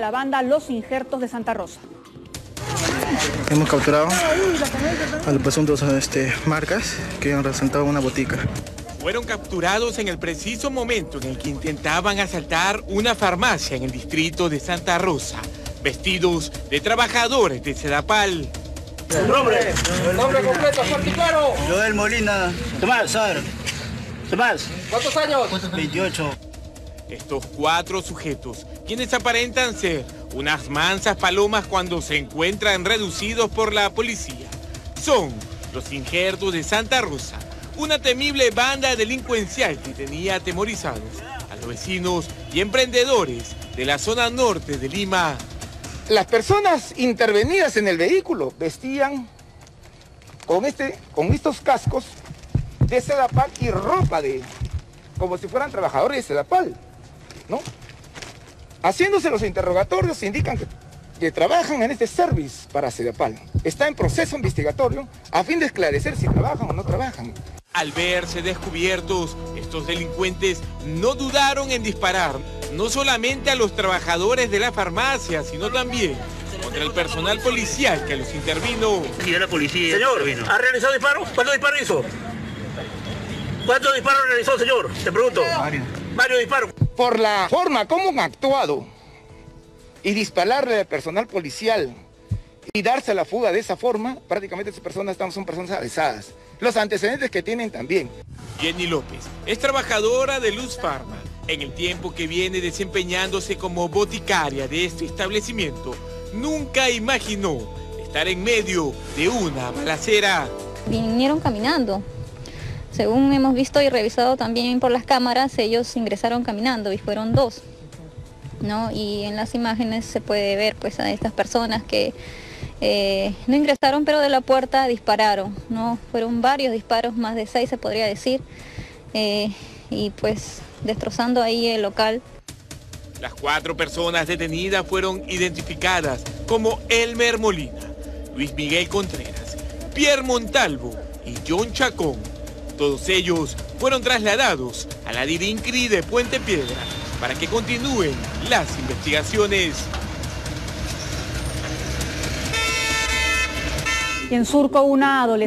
la banda Los Injertos de Santa Rosa. Hemos capturado a los presuntos este, marcas que han representado una botica. Fueron capturados en el preciso momento en el que intentaban asaltar una farmacia en el distrito de Santa Rosa, vestidos de trabajadores de Sedapal. El nombre, el nombre completo, fuerte claro. Joel Molina, Tomás. Tomás. ¿Cuántos años? 28. Estos cuatro sujetos, quienes aparentan ser unas mansas palomas cuando se encuentran reducidos por la policía, son los injertos de Santa Rosa, una temible banda delincuencial que tenía atemorizados a los vecinos y emprendedores de la zona norte de Lima. Las personas intervenidas en el vehículo vestían con, este, con estos cascos de Sedapal y ropa de como si fueran trabajadores de Sedapal, ¿no? Haciéndose los interrogatorios indican que, que trabajan en este service para Sedapal. Está en proceso investigatorio a fin de esclarecer si trabajan o no trabajan. Al verse descubiertos, estos delincuentes no dudaron en disparar, no solamente a los trabajadores de la farmacia, sino también contra el personal policial que los intervino. Y la policía. Señor, ¿ha realizado disparo? ¿Cuántos disparos hizo? ¿Cuántos disparos realizó, señor? Te pregunto. Varios. Varios disparos. Por la forma como han actuado y dispararle al personal policial y darse la fuga de esa forma, prácticamente esas personas son personas avesadas. Los antecedentes que tienen también. Jenny López es trabajadora de Luz Pharma. En el tiempo que viene desempeñándose como boticaria de este establecimiento, nunca imaginó estar en medio de una balacera. Vinieron caminando. Según hemos visto y revisado también por las cámaras, ellos ingresaron caminando y fueron dos. ¿no? Y en las imágenes se puede ver pues, a estas personas que eh, no ingresaron, pero de la puerta dispararon, ¿no? Fueron varios disparos, más de seis se podría decir, eh, y pues destrozando ahí el local. Las cuatro personas detenidas fueron identificadas como Elmer Molina, Luis Miguel Contreras, Pierre Montalvo y John Chacón. Todos ellos fueron trasladados a la Dirincri de Puente Piedra para que continúen las investigaciones. En Surco una adolescente